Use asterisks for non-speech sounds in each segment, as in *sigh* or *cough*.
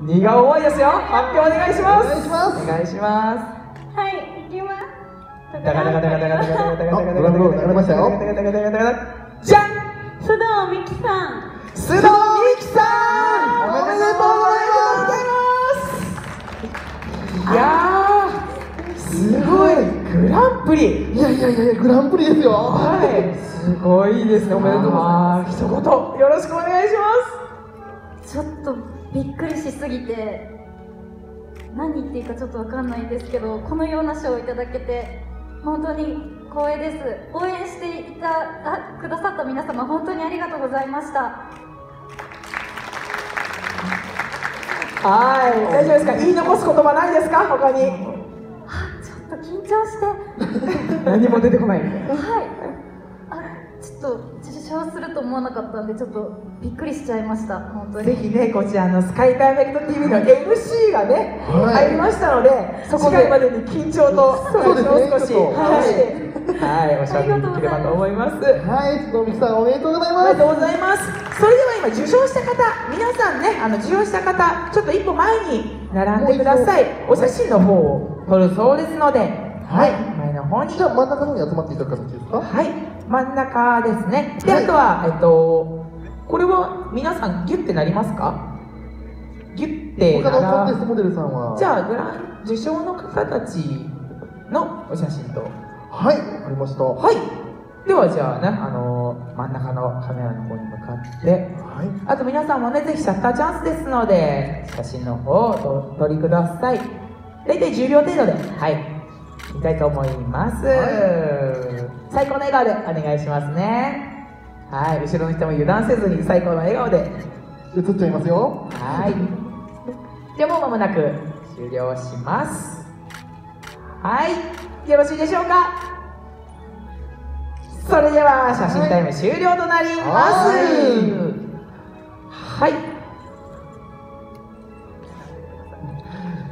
荷が重いですよ。発表お願いします。お願いします。はい行きます。だからだからだからだからだからだからだかだかだかだからだじゃん須藤美希さん須藤美希さんおめでとうございますいやすごいグランプリいやいやいやグランプリですよはいすごいですねおめでとうございます一言よろしくお願いしますちょっとびっくりしすぎて何言っていいかちょっとわかんないんですけどこのような賞をいただけて本当に光栄です。応援していたあくださった皆様本当にありがとうございました。はい。大丈夫ですか？言い残す言葉ないですか？他に。あちょっと緊張して。*laughs* 何も出てこない。はいっと受賞すると思わなかったんでちょっとびっくりしちゃいました本当に。ぜひね、こちらのスカイダイレクト TV の MC がね、はい。入りましたので、そこで。次回までに緊張とそうですねもう少し、はい、はい、おしゃべりできればと思います。はい。ちょっとミキさんおめでとうございます。おめでとうございます。それでは今受賞した方、皆さんね、あの受賞した方、ちょっと一歩前に並んでください。お写真の方を撮るそうですので、はい、前の方に。じゃあ真ん中の方に集まっていただく形ですか？はい、真ん中ですね。で、はいあとは、えっと、これは皆さんギュッてなりますか？ギュッて他ならじゃあ、グラン受賞の方たちのお写真と。はいわかりましたははい。では、じゃあね、あの真ん中のカメラの方に向かって、いあと皆さんもね、ぜひシャッターチャンスですので、写真の方をお撮りください。大体10秒程度で、はい、見たいと思います。最高の笑顔でお願いしますね。はい、後ろの人も油断せずに最高の笑顔で。映っちゃいますよはい。じゃあもう間もなく終了します。はい、よろしいでしょうか？それでは写真タイム終了となります。は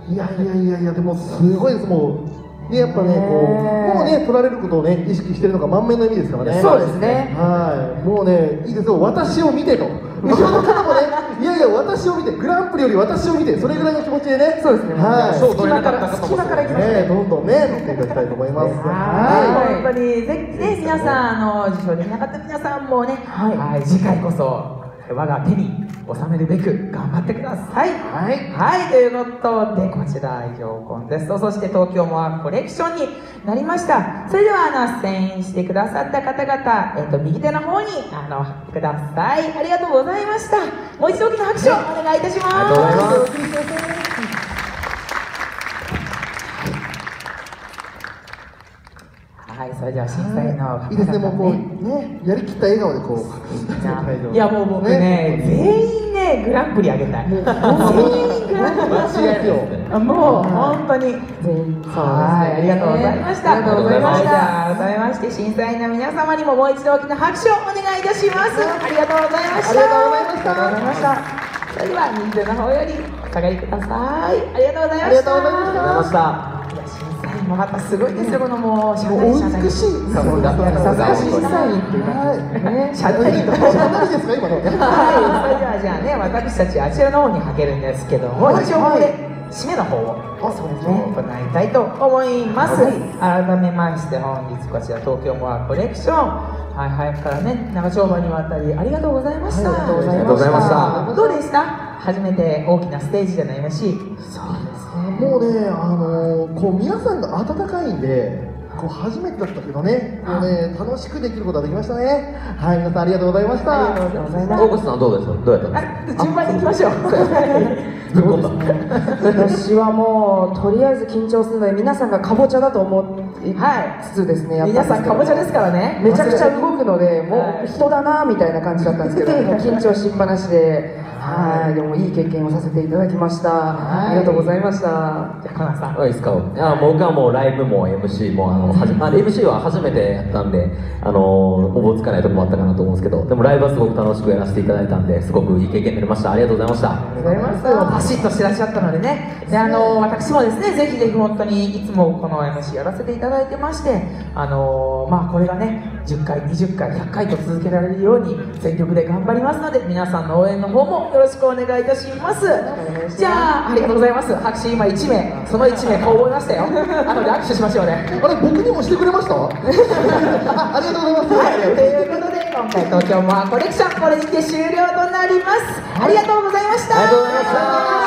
い。いやいやいやいやでもすごいですもうねやっぱねこうもうね取られることをね意識してるのが満面の意味ですからね。そうですね。はい。もうねいいですよ。私を見てと。*laughs* 後ろの方もねいやいや私を見て。グランプリより私を見て。それぐらいの気持ちでね。そうですね。はい。そう隙間から隙間から行きますねね。どんどんね乗っていただきたいと思います。はい、本当にぜひね皆さんあの受賞できなかった皆さんもね、はい、次回こそ我が手に収めるべく頑張ってください。はいはい、ということでこちら以上コンテストそして東京モアコレクションになりました。それではあの出演してくださった方々、えっと右手の方にあのください。ありがとうございました。もう一度大きな拍手をお願いいたします。ありがとうございますはい、それでは審査員の方々いいですねもうこうねやりきった笑顔でこういやもう僕ね、全員ね、グランプリあげたい。全員グランプリ間違いもう本当に。はい、ありがとうございました。ありがとうございました改めまして審査員の皆様にももう一度大きな拍手をお願いいたします。ありがとうございました。ありがとうございましたありがとうございました。それでは人数の方よりお下がりください。ありがとうございました。ありがとうございましたもまたすごいですよこのもうシャもうお美しいさすが審査員っていうはいねシャッタリとか何ですか今のはい、それではじゃあね、私たちあちらの方にはけるんですけども、一応ここで締めの方をそうですね行いたいと思います。はい改めまして本日こちら東京モアコレクション、はいはいからね長丁場にわたりありがとうございました。はいありがとうございましたどうでした？初めて大きなステージでの MC。そうですもうね、あのーこう皆さんが温かいんで、こう初めてだったけどね、こうね楽しくできることができましたね。はい、皆さんありがとうございました。ありがとうございます。大口さんはどうでしたどうやった？んですかあ順番に行きましょう。*laughs* ぶっ込んだ。私はもうとりあえず緊張するので皆さんがかぼちゃだと思いはいつつですねやった皆さんかぼちゃですからね。めちゃくちゃ動くのでもはい。う人だなみたいな感じだったんですけど。も *laughs* う緊張しっぱなしではい。でもいい経験をさせていただきました。ありがとうございました。じゃあコナンさん。あいいですかあ僕はもうライブも MC もあのはじ *laughs* あ MC は初めてやったんであのおぼつかないとこもあったかなと思うんですけどでもライブはすごく楽しくやらせていただいたんですごくいい経験になりました。ありがとうございました。ありがとうございます。パシッとしてらっしゃったのでね。で、あの、私もですね、ぜひぜひ本当にいつもこの MC やらせていただいてまして、あの、まあこれがね、10回、20回、100回と続けられるように全力で頑張りますので、皆さんの応援の方もよよろしくお願いいたします。じゃあありがとうございます。拍手今1名。その1名こう思いましたよ。後で握手しましょうね。あれ僕にもしてくれました？*laughs* あありがとうございます、はい、ということで今回東京モアコレクションこれにて終了となります。ありがとうございました。ありがとうございました